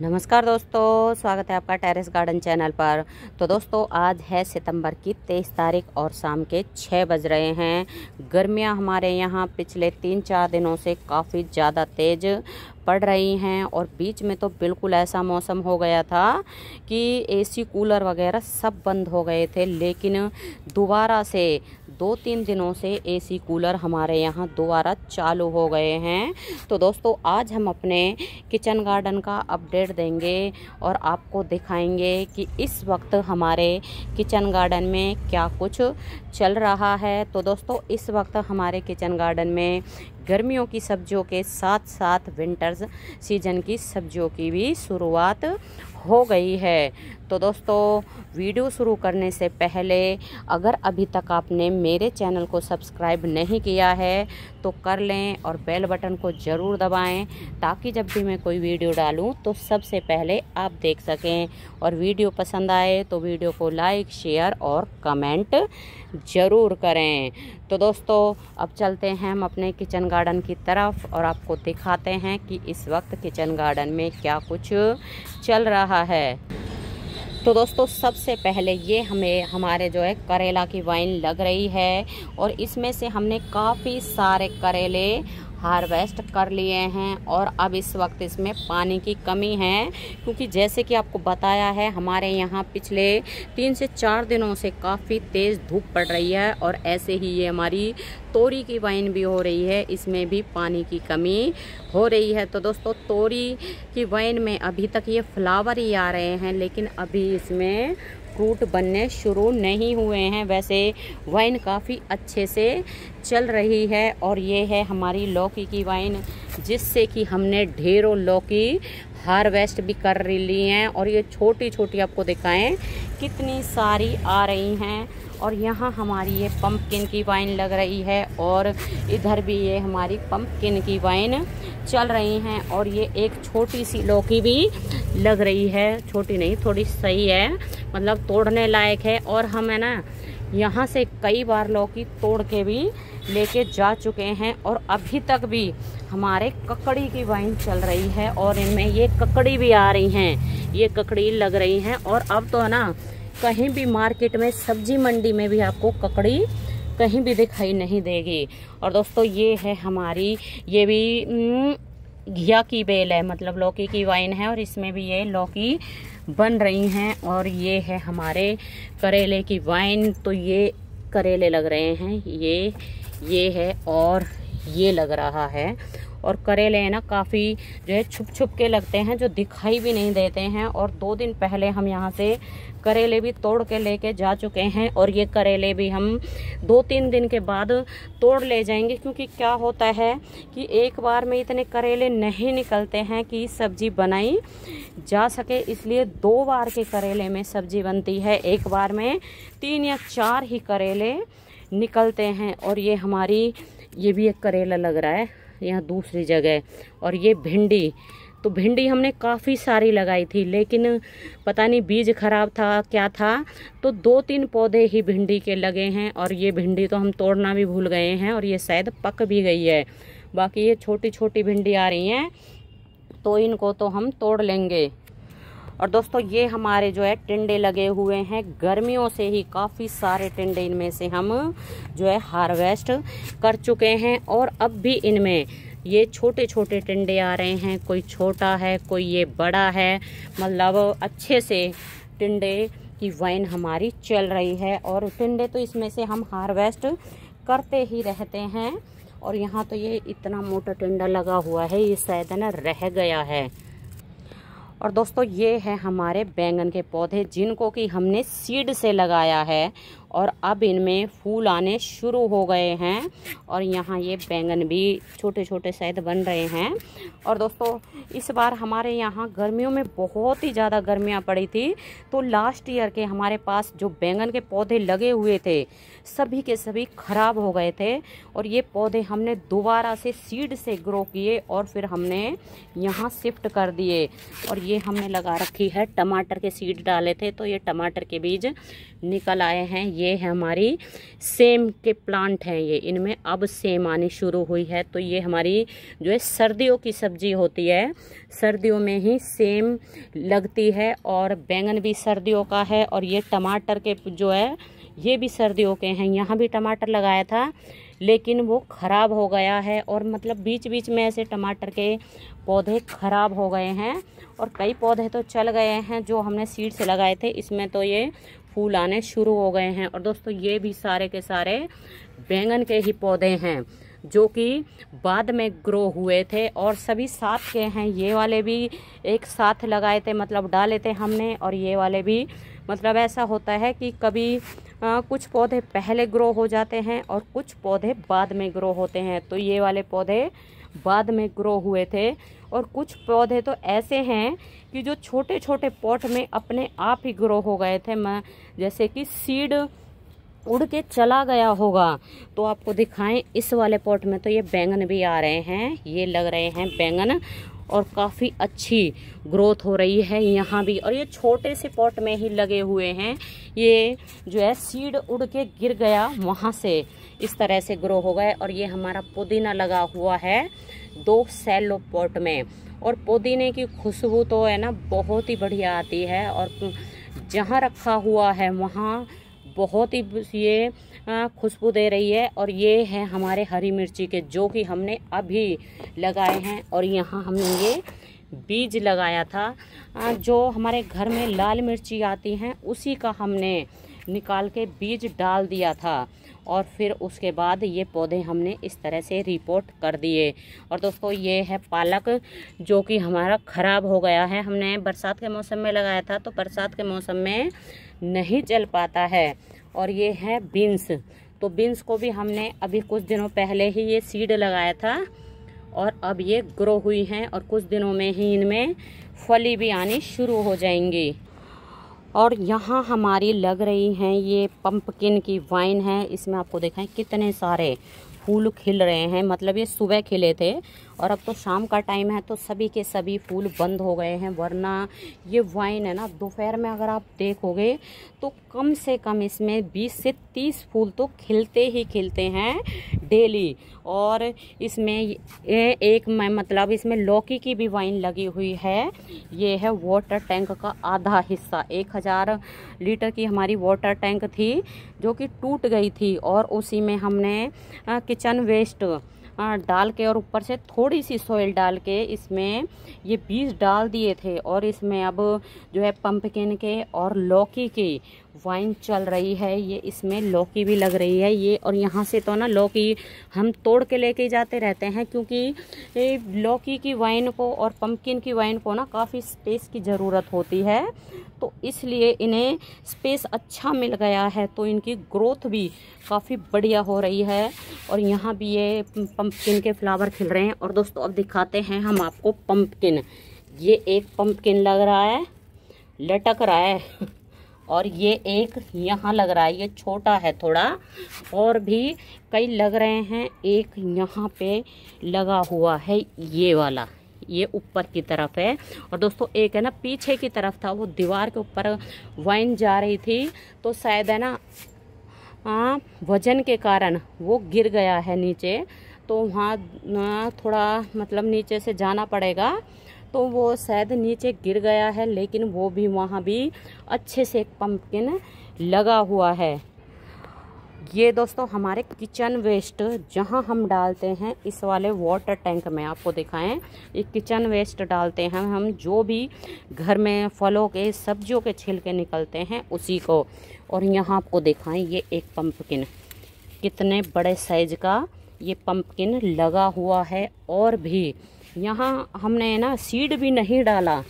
नमस्कार दोस्तों, स्वागत है आपका टेरेस गार्डन चैनल पर। तो दोस्तों, आज है सितंबर की तेईस तारीख और शाम के छः बज रहे हैं। गर्मियाँ हमारे यहाँ पिछले तीन चार दिनों से काफ़ी ज़्यादा तेज़ पड़ रही हैं और बीच में तो बिल्कुल ऐसा मौसम हो गया था कि एसी, कूलर वगैरह सब बंद हो गए थे, लेकिन दोबारा से दो तीन दिनों से एसी कूलर हमारे यहाँ दोबारा चालू हो गए हैं। तो दोस्तों, आज हम अपने किचन गार्डन का अपडेट देंगे और आपको दिखाएँगे कि इस वक्त हमारे किचन गार्डन में क्या कुछ चल रहा है। तो दोस्तों, इस वक्त हमारे किचन गार्डन में गर्मियों की सब्जियों के साथ साथ विंटर्स सीज़न की सब्जियों की भी शुरुआत हो गई है। तो दोस्तों, वीडियो शुरू करने से पहले, अगर अभी तक आपने मेरे चैनल को सब्सक्राइब नहीं किया है तो कर लें और बेल बटन को ज़रूर दबाएँ ताकि जब भी मैं कोई वीडियो डालूं तो सबसे पहले आप देख सकें। और वीडियो पसंद आए तो वीडियो को लाइक, शेयर और कमेंट ज़रूर करें। तो दोस्तों, अब चलते हैं हम अपने किचन गार्डन की तरफ़ और आपको दिखाते हैं कि इस वक्त किचन गार्डन में क्या कुछ चल रहा है। तो दोस्तों, सबसे पहले ये हमें, हमारे जो है करेला की वाइन लग रही है और इसमें से हमने काफ़ी सारे करेले हार्वेस्ट कर लिए हैं और अब इस वक्त इसमें पानी की कमी है। क्योंकि जैसे कि आपको बताया है, हमारे यहाँ पिछले तीन से चार दिनों से काफ़ी तेज़ धूप पड़ रही है और ऐसे ही ये हमारी तोरी की वाइन भी हो रही है, इसमें भी पानी की कमी हो रही है। तो दोस्तों, तोरी की वाइन में अभी तक ये फ्लावर ही आ रहे हैं, लेकिन अभी इसमें फ्रूट बनने शुरू नहीं हुए हैं। वैसे वाइन काफ़ी अच्छे से चल रही है और ये है हमारी लौकी की वाइन, जिससे कि हमने ढेरों लौकी हार्वेस्ट भी कर ली हैं। और ये छोटी छोटी आपको दिखाएँ, कितनी सारी आ रही हैं। और यहाँ हमारी ये पम्पकिन की वाइन लग रही है और इधर भी ये हमारी पम्पकिन की वाइन चल रही हैं और ये एक छोटी सी लौकी भी लग रही है। छोटी नहीं, थोड़ी सही है। मतलब तोड़ने लायक है और हम है ना, यहाँ से कई बार लौकी तोड़ के भी लेके जा चुके हैं और अभी तक भी हमारे ककड़ी की वाइन चल रही है और इनमें ये ककड़ी भी आ रही हैं। ये ककड़ी लग रही हैं और अब तो है ना कहीं भी मार्केट में, सब्ज़ी मंडी में भी आपको ककड़ी कहीं भी दिखाई नहीं देगी। और दोस्तों, ये है हमारी, ये भी घिया की बेल है मतलब लौकी की वाइन है, और इसमें भी ये लौकी बन रही हैं, और ये है हमारे करेले की वाइन। तो ये करेले लग रहे हैं, ये ये है, और ये लग रहा है। और करेले हैं ना, काफ़ी जो है छुप छुप के लगते हैं, जो दिखाई भी नहीं देते हैं। और दो दिन पहले हम यहाँ से करेले भी तोड़ के लेके जा चुके हैं और ये करेले भी हम दो तीन दिन के बाद तोड़ ले जाएँगे, क्योंकि क्या होता है कि एक बार में इतने करेले नहीं निकलते हैं कि सब्ज़ी बनाई जा सके। इसलिए दो बार के करेले में सब्ज़ी बनती है। एक बार में तीन या चार ही करेले निकलते हैं और ये हमारी, ये भी एक करेला लग रहा है। यहाँ दूसरी जगह, और ये भिंडी। तो भिंडी हमने काफ़ी सारी लगाई थी, लेकिन पता नहीं बीज खराब था, क्या था? तो दो तीन पौधे ही भिंडी के लगे हैं, और ये भिंडी तो हम तोड़ना भी भूल गए हैं, और ये शायद पक भी गई है। बाकी ये छोटी छोटी भिंडी आ रही हैं तो इनको तो हम तोड़ लेंगे। और दोस्तों, ये हमारे जो है टिंडे लगे हुए हैं। गर्मियों से ही काफ़ी सारे टिंडे इनमें से हम जो है हार्वेस्ट कर चुके हैं। और अब भी इनमें ये छोटे छोटे टिंडे आ रहे हैं। कोई छोटा है, कोई ये बड़ा है। मतलब अच्छे से टिंडे की वाइन हमारी चल रही है। और टिंडे तो इसमें से हम हार्वेस्ट करते ही रहते हैं। और यहाँ तो ये इतना मोटा टिंडा लगा हुआ है, ये शायद ना, रह गया है। और दोस्तों, ये है हमारे बैंगन के पौधे जिनको कि हमने सीड से लगाया है। और अब इनमें फूल आने शुरू हो गए हैं और यहाँ ये बैंगन भी छोटे छोटे शायद बन रहे हैं। और दोस्तों, इस बार हमारे यहाँ गर्मियों में बहुत ही ज़्यादा गर्मियाँ पड़ी थी तो लास्ट ईयर के हमारे पास जो बैंगन के पौधे लगे हुए थे, सभी के सभी खराब हो गए थे और ये पौधे हमने दोबारा से सीड से ग्रो किए और फिर हमने यहाँ शिफ्ट कर दिए और ये हमने लगा रखी है टमाटर के सीड डाले थे तो ये टमाटर के बीज निकल आए हैं। ये है हमारी सेम के प्लांट हैं ये। इनमें अब सेम आनी शुरू हुई है। तो ये हमारी जो है सर्दियों की सब्ज़ी होती है। सर्दियों में ही सेम लगती है और बैंगन भी सर्दियों का है और ये टमाटर के जो है, ये भी सर्दियों के हैं। यहाँ भी टमाटर लगाया था, लेकिन वो ख़राब हो गया है और मतलब बीच बीच में ऐसे टमाटर के पौधे ख़राब हो गए हैं और कई पौधे तो चल गए हैं जो हमने सीड से लगाए थे। इसमें तो ये फूल आने शुरू हो गए हैं। और दोस्तों ये भी सारे के सारे बैंगन के ही पौधे हैं जो कि बाद में ग्रो हुए थे और सभी साथ के हैं। ये वाले भी एक साथ लगाए थे मतलब डाले थे हमने और ये वाले भी मतलब ऐसा होता है कि कभी आ, कुछ पौधे पहले ग्रो हो जाते हैं और कुछ पौधे बाद में ग्रो होते हैं। तो ये वाले पौधे बाद में ग्रो हुए थे। और कुछ पौधे तो ऐसे हैं कि जो छोटे छोटे पॉट में अपने आप ही ग्रो हो गए थे। मैं जैसे कि सीड उड़ के चला गया होगा। तो आपको दिखाएँ इस वाले पॉट में तो ये बैंगन भी आ रहे हैं। ये लग रहे हैं बैंगन। और काफ़ी अच्छी ग्रोथ हो रही है यहाँ भी। और ये छोटे से पॉट में ही लगे हुए हैं। ये जो है, सीड उड़ के गिर गया वहाँ से। इस तरह से ग्रो हो गए और ये हमारा पुदीना लगा हुआ है दो सेलो पॉट में। और पुदीने की खुशबू तो है ना, बहुत ही बढ़िया आती है और जहाँ रखा हुआ है वहाँ बहुत ही ये खुशबू दे रही है और ये है हमारे हरी मिर्ची के, जो कि हमने अभी लगाए हैं। और यहाँ हमने ये बीज लगाया था। जो हमारे घर में लाल मिर्ची आती हैं, उसी का हमने निकाल के बीज डाल दिया था। और फिर उसके बाद ये पौधे हमने इस तरह से रिपोर्ट कर दिए। और दोस्तों, ये है पालक, जो कि हमारा ख़राब हो गया है। हमने बरसात के मौसम में लगाया था तो बरसात के मौसम में नहीं चल पाता है। और ये है बीन्स। तो बीन्स को भी हमने अभी कुछ दिनों पहले ही ये सीड लगाया था, और अब ये ग्रो हुई हैं, और कुछ दिनों में ही इनमें फली भी आनी शुरू हो जाएँगी। और यहाँ हमारी लग रही हैं ये पंपकिन की वाइन है। इसमें आपको देखें कितने सारे फूल खिल रहे हैं। मतलब ये सुबह खिले थे और अब तो शाम का टाइम है तो सभी के सभी फूल बंद हो गए हैं, वरना ये वाइन है ना, दोपहर में अगर आप देखोगे तो कम से कम इसमें 20 से 30 फूल तो खिलते ही खिलते हैं डेली। और इसमें एक मैं मतलब इसमें लौकी की भी वाइन लगी हुई है, ये है वाटर टैंक का आधा हिस्सा। एक हज़ार लीटर की हमारी वाटर टैंक थी, जो कि टूट गई थी और उसी में हमने किचन वेस्ट डाल के और ऊपर से थोड़ी सी सोयल डाल के इसमें ये बीज डाल दिए थे और इसमें अब जो है पंपकिन के और लौकी की वाइन चल रही है, ये इसमें लौकी भी लग रही है, ये और यहाँ से तो ना लौकी हम तोड़ के लेके जाते रहते हैं क्योंकि लौकी की वाइन को और पम्पकिन की वाइन को ना काफ़ी स्पेस की ज़रूरत होती है। तो इसलिए इन्हें स्पेस अच्छा मिल गया है तो इनकी ग्रोथ भी काफ़ी बढ़िया हो रही है। और यहाँ भी ये पम्पकिन के फ्लावर खिल रहे हैं। और दोस्तों, अब दिखाते हैं हम आपको पम्पकिन ये एक पम्पकिन लग रहा है, लटक रहा है। और ये एक यहाँ लग रहा है ये छोटा है थोड़ा और भी कई लग रहे हैं एक यहाँ पे लगा हुआ है ये वाला ये ऊपर की तरफ़ है। और दोस्तों एक है ना पीछे की तरफ़ था वो दीवार के ऊपर वाइन जा रही थी तो शायद है ना आ, वज़न के कारण वो गिर गया है नीचे तो वहाँ थोड़ा मतलब नीचे से जाना पड़ेगा। तो वो शायद नीचे गिर गया है, लेकिन वो भी वहाँ भी अच्छे से एक पंपकिन लगा हुआ है। ये दोस्तों हमारे किचन वेस्ट जहाँ हम डालते हैं, इस वाले वाटर टैंक में आपको दिखाएँ। ये किचन वेस्ट डालते हैं हम, जो भी घर में फलों के, सब्जियों के छिलके निकलते हैं, उसी को। और यहाँ आपको दिखाएँ, ये एक पंपकिन कितने बड़े साइज़ का ये पंपकिन लगा हुआ है, और भी यहाँ हमने ना सीड भी नहीं डाला।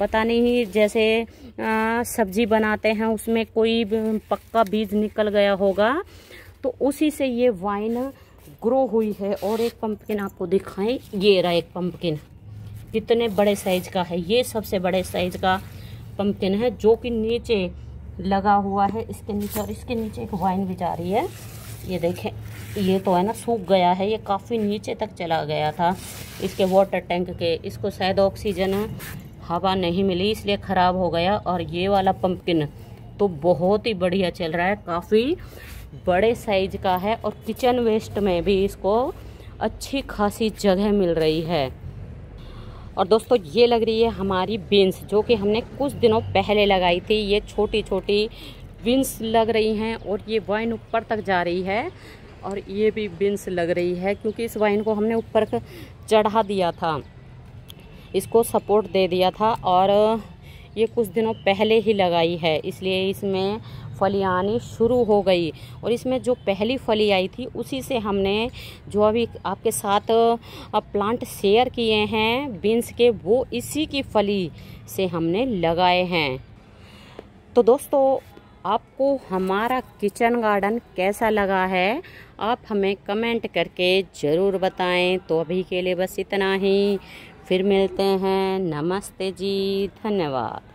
पता नहीं जैसे सब्ज़ी बनाते हैं, उसमें कोई पक्का बीज निकल गया होगा। तो उसी से ये वाइन ग्रो हुई है। और एक पंपकिन आपको दिखाएँ। ये रहा एक पंपकिन कितने बड़े साइज़ का है। ये सबसे बड़े साइज़ का पंपकिन है, जो कि नीचे लगा हुआ है। इसके नीचे और इसके नीचे एक वाइन भी जा रही है। ये देखें। ये तो है ना, सूख गया है, ये काफ़ी नीचे तक चला गया था। इसके वाटर टैंक के, इसको शायद ऑक्सीजन हवा नहीं मिली, इसलिए ख़राब हो गया। और ये वाला पंपकिन तो बहुत ही बढ़िया चल रहा है, काफ़ी बड़े साइज़ का है और किचन वेस्ट में भी इसको अच्छी खासी जगह मिल रही है। और दोस्तों, ये लग रही है हमारी बीन्स जो कि हमने कुछ दिनों पहले लगाई थी। ये छोटी छोटी बीन्स लग रही हैं और ये वाइन ऊपर तक जा रही है। और ये भी बीन्स लग रही है, क्योंकि इस वाइन को हमने ऊपर चढ़ा दिया था। इसको सपोर्ट दे दिया था और ये कुछ दिनों पहले ही लगाई है, इसलिए इसमें फली आनी शुरू हो गई। और इसमें जो पहली फली आई थी, उसी से हमने जो अभी आपके साथ प्लांट शेयर किए हैं बीन्स के, वो इसी की फली से हमने लगाए हैं। तो दोस्तों, आपको हमारा किचन गार्डन कैसा लगा है? आप हमें कमेंट करके ज़रूर बताएँ। तो अभी के लिए बस इतना ही। फिर मिलते हैं। नमस्ते जी। धन्यवाद।